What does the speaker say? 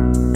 Bye.